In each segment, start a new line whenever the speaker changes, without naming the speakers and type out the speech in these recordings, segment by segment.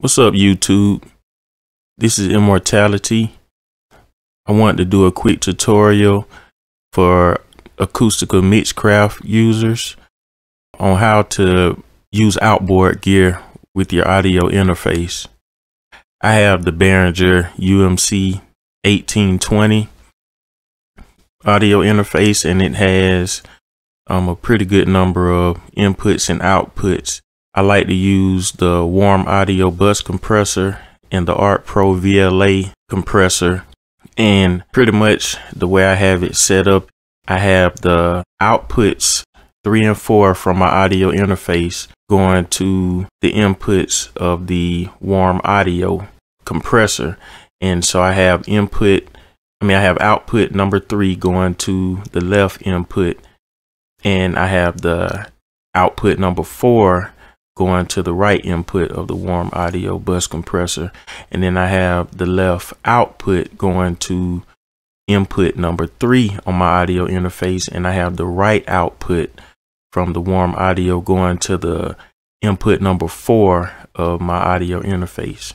What's up, YouTube? This is Immortality. I wanted to do a quick tutorial for Acoustica Mixcraft users on how to use outboard gear with your audio interface. I have the Behringer UMC 1820 audio interface and it has um, a pretty good number of inputs and outputs. I like to use the warm audio bus compressor and the Art Pro VLA compressor. And pretty much the way I have it set up, I have the outputs three and four from my audio interface going to the inputs of the warm audio compressor. And so I have input, I mean, I have output number three going to the left input, and I have the output number four going to the right input of the warm audio bus compressor. And then I have the left output going to input number three on my audio interface. And I have the right output from the warm audio going to the input number four of my audio interface.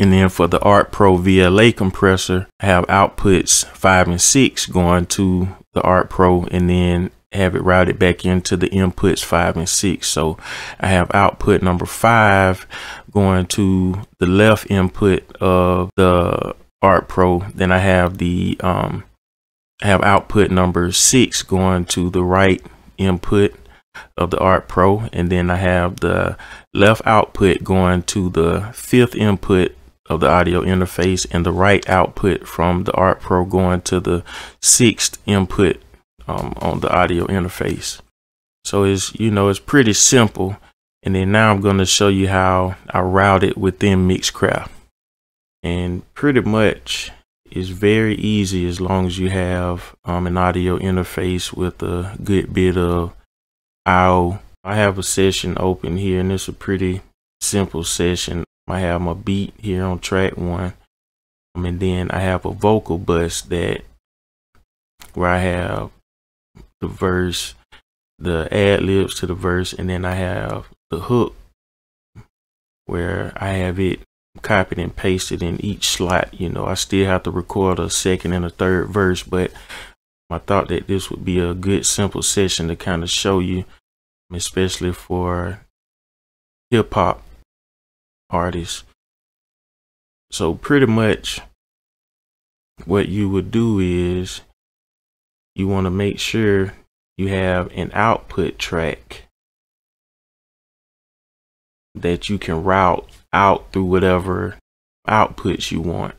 And then for the Art Pro VLA compressor, I have outputs five and six going to the Art Pro and then have it routed back into the inputs five and six. So I have output number five going to the left input of the Art Pro. Then I have the um, I have output number six going to the right input of the Art Pro, and then I have the left output going to the fifth input of the audio interface and the right output from the Art Pro going to the sixth input um, on the audio interface. So it's, you know, it's pretty simple. And then now I'm going to show you how I route it within Mixcraft. And pretty much it's very easy as long as you have um, an audio interface with a good bit of IO. I have a session open here and it's a pretty simple session. I have my beat here on track one. Um, and then I have a vocal bus that where I have the verse, the ad libs to the verse, and then I have the hook where I have it copied and pasted in each slot. You know, I still have to record a second and a third verse, but I thought that this would be a good simple session to kind of show you, especially for hip hop artists. So pretty much what you would do is you want to make sure you have an output track that you can route out through whatever outputs you want.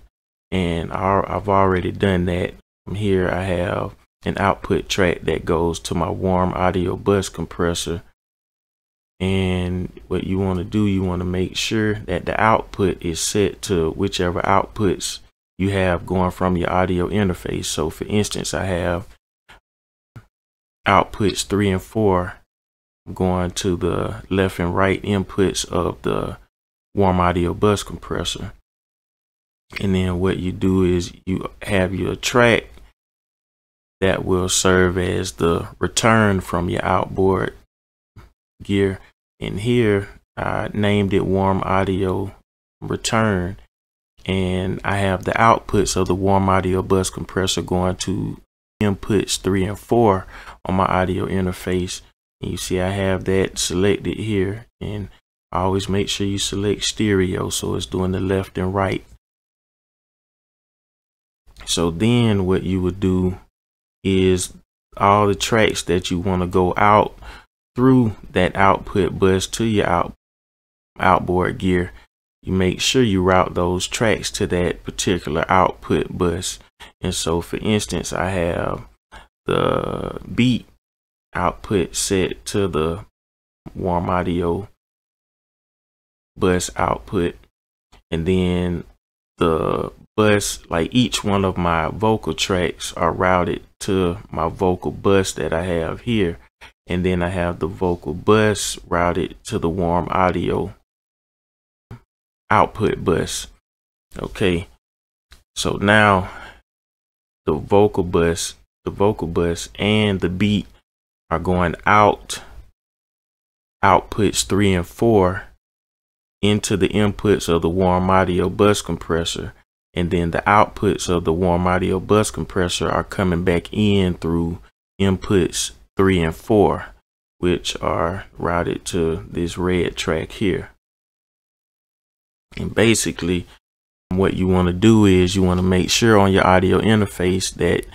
And I've already done that. Here I have an output track that goes to my warm audio bus compressor. And what you want to do, you want to make sure that the output is set to whichever outputs you have going from your audio interface. So for instance, I have outputs three and four going to the left and right inputs of the warm audio bus compressor. And then what you do is you have your track that will serve as the return from your outboard gear. And here I named it warm audio return. And I have the outputs of the warm audio bus compressor going to inputs three and four on my audio interface. And you see I have that selected here and I always make sure you select stereo so it's doing the left and right. So then what you would do is all the tracks that you want to go out through that output bus to your out outboard gear you make sure you route those tracks to that particular output bus. And so for instance I have the beat output set to the warm audio bus output. And then the bus like each one of my vocal tracks are routed to my vocal bus that I have here. And then I have the vocal bus routed to the warm audio output bus. Okay. So now the vocal bus the vocal bus and the beat are going out. Outputs three and four into the inputs of the warm audio bus compressor. And then the outputs of the warm audio bus compressor are coming back in through inputs three and four which are routed to this red track here and basically what you want to do is you want to make sure on your audio interface that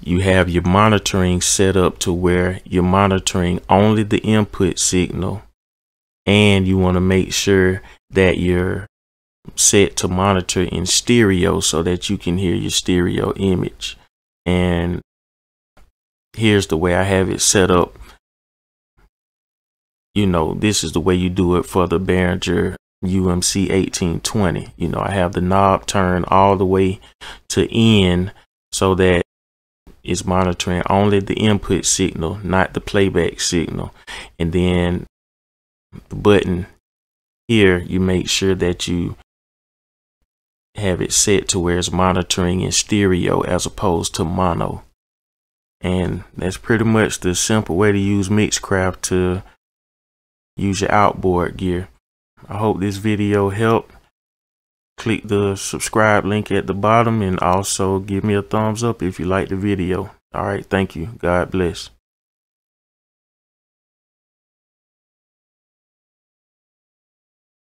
you have your monitoring set up to where you're monitoring only the input signal. And you want to make sure that you're set to monitor in stereo so that you can hear your stereo image. And here's the way I have it set up. You know this is the way you do it for the Behringer UMC 1820. You know, I have the knob turned all the way to in so that it's monitoring only the input signal, not the playback signal. And then the button here, you make sure that you have it set to where it's monitoring in stereo as opposed to mono. And that's pretty much the simple way to use Mixcraft to use your outboard gear. I hope this video helped. Click the subscribe link at the bottom and also give me a thumbs up if you like the video. All right, thank you. God bless.